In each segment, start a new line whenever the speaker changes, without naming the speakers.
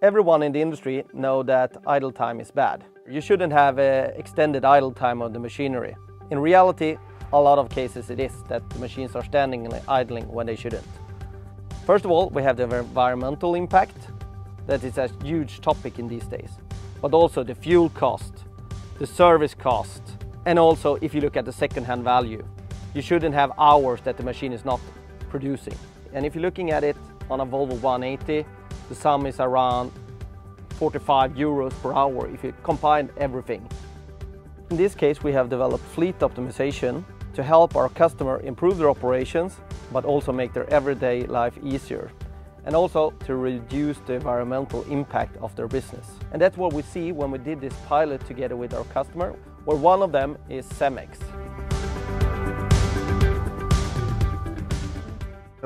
Everyone in the industry know that idle time is bad. You shouldn't have a extended idle time of the machinery. In reality, a lot of cases it is that the machines are standing and idling when they shouldn't. First of all, we have the environmental impact. That is a huge topic in these days. But also the fuel cost, the service cost, and also if you look at the second-hand value. You shouldn't have hours that the machine is not producing. And if you're looking at it on a Volvo 180, the sum is around 45 euros per hour if you combine everything. In this case, we have developed fleet optimization to help our customer improve their operations, but also make their everyday life easier. And also to reduce the environmental impact of their business. And that's what we see when we did this pilot together with our customer, where one of them is Cemex.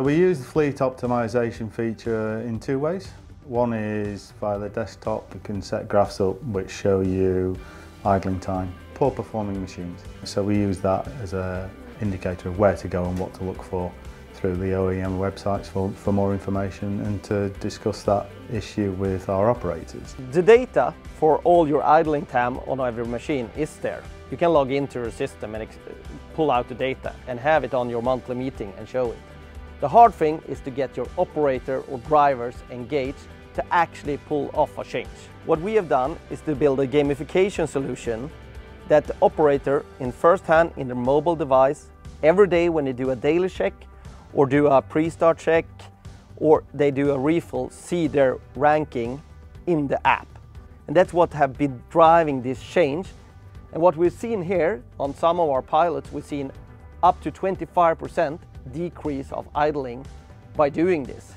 We use the fleet optimization feature in two ways. One is via the desktop, you can set graphs up which show you idling time, poor performing machines. So we use that as an indicator of where to go and what to look for through the OEM websites for, for more information and to discuss that issue with our operators.
The data for all your idling time on every machine is there. You can log into your system and pull out the data and have it on your monthly meeting and show it. The hard thing is to get your operator or drivers engaged to actually pull off a change. What we have done is to build a gamification solution that the operator in first hand in their mobile device every day when they do a daily check or do a pre-start check or they do a refill see their ranking in the app. And that's what have been driving this change. And what we've seen here on some of our pilots, we've seen up to 25% decrease of idling by doing this.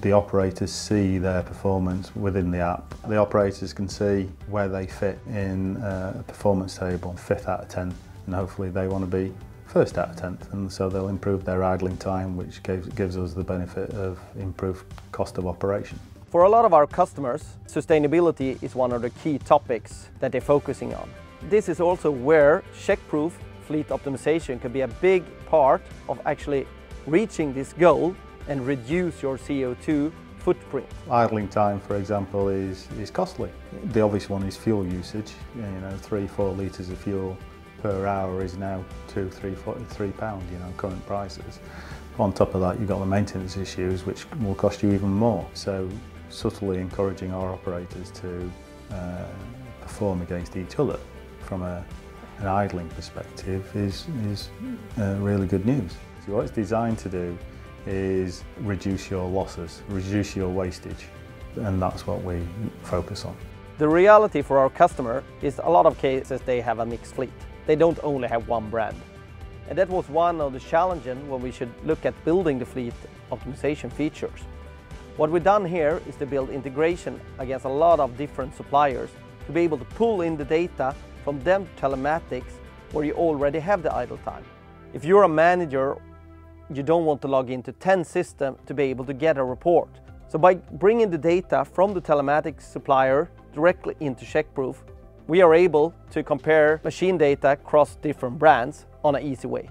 The operators see their performance within the app. The operators can see where they fit in uh, a performance table, fifth out of 10, and hopefully they want to be first out of 10th and so they'll improve their idling time which gives, gives us the benefit of improved cost of operation.
For a lot of our customers, sustainability is one of the key topics that they're focusing on. This is also where Checkproof fleet optimization can be a big part of actually reaching this goal and reduce your CO2 footprint.
Idling time, for example, is, is costly. The obvious one is fuel usage. You know, three, four litres of fuel per hour is now two, three, four, three pounds, you know, current prices. On top of that, you've got the maintenance issues, which will cost you even more. So subtly encouraging our operators to uh, perform against each other from a an idling perspective is, is uh, really good news. So what it's designed to do is reduce your losses, reduce your wastage, and that's what we focus on.
The reality for our customer is a lot of cases they have a mixed fleet. They don't only have one brand. And that was one of the challenges when we should look at building the fleet optimization features. What we've done here is to build integration against a lot of different suppliers to be able to pull in the data from them telematics where you already have the idle time. If you're a manager, you don't want to log into 10 systems to be able to get a report. So by bringing the data from the telematics supplier directly into Checkproof, we are able to compare machine data across different brands on an easy way.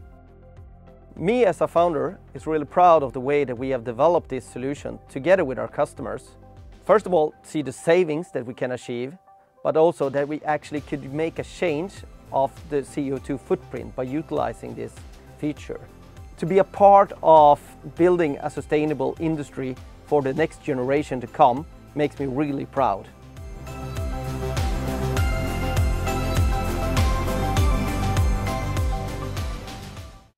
Me as a founder is really proud of the way that we have developed this solution together with our customers. First of all, see the savings that we can achieve but also that we actually could make a change of the CO2 footprint by utilizing this feature. To be a part of building a sustainable industry for the next generation to come makes me really proud.